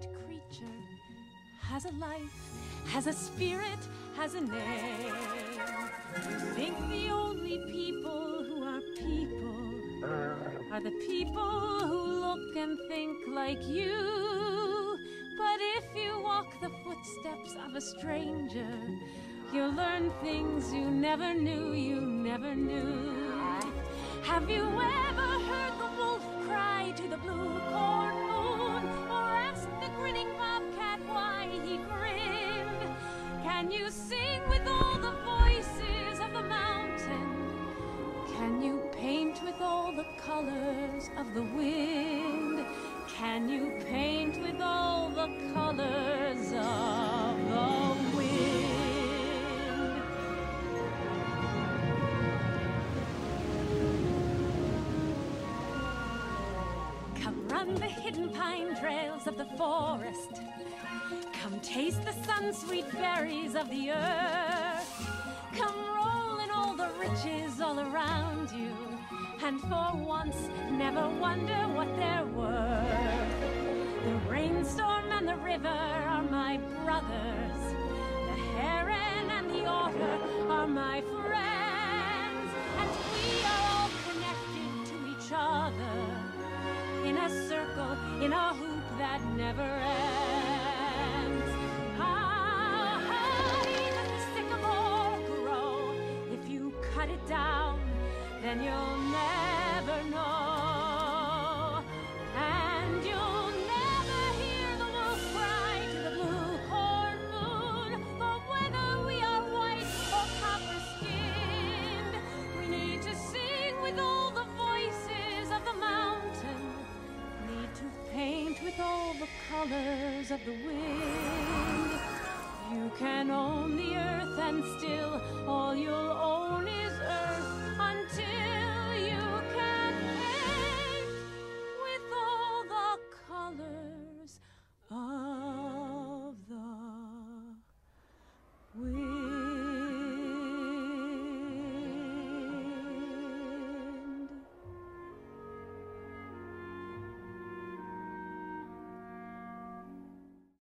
creature has a life, has a spirit, has a name. You think the only people who are people are the people who look and think like you. But if you walk the footsteps of a stranger, you'll learn things you never knew, you never knew. Have you ever the colors of the wind? Can you paint with all the colors of the wind? Come run the hidden pine trails of the forest. Come taste the sun sweet berries of the earth. Come roll in all the riches all around you. And for once, never wonder what they're worth. The rainstorm and the river are my brothers. The heron and the otter are my friends. And we are all connected to each other in a circle, in a hoop that never ends. Then you'll never know. And you'll never hear the wolf cry to the blue corn moon. For whether we are white or copper skinned, we need to sing with all the voices of the mountain. Need to paint with all the colors of the wind. You can own the earth